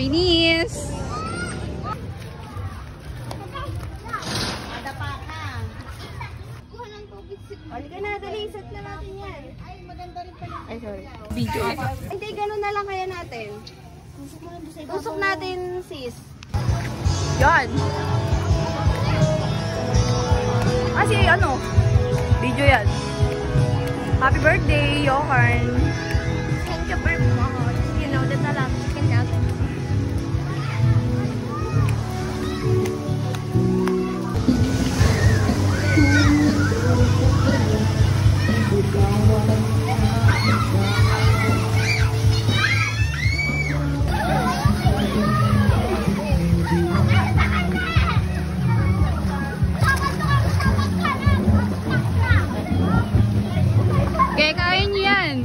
Tubig. Halika na, dali. Set na natin yan. Ay, maganda rin pala. Ay, sorry. Video. Hindi, ganun na lang kaya natin. Tusok natin, sis. Yan. Kasi ano, video yan. Happy birthday, Johan. Thank you very Kaya kain niyo yan.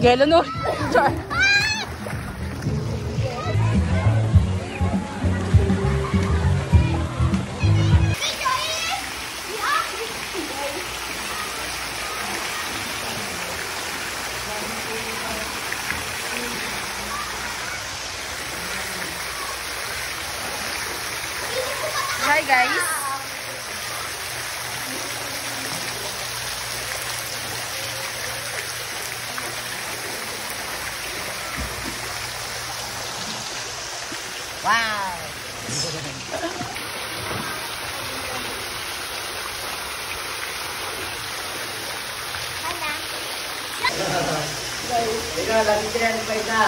Gelo no. Char. Hi guys. Wow. Ikaw lagi kaya ng paita.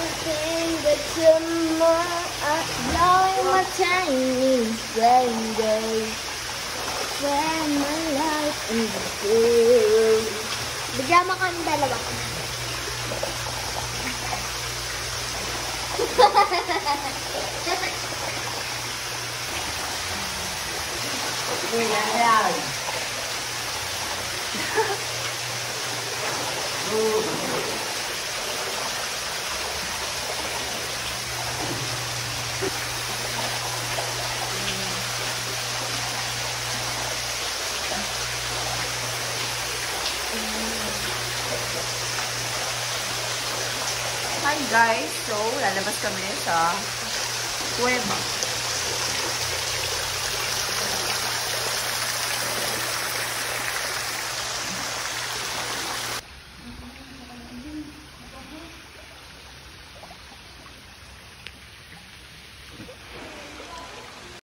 Aking gatsuma at loy my life is good Bigyan mo kami dalawa. Uy, yan yan. Hi guys. So, lalabas kami sa kuweba.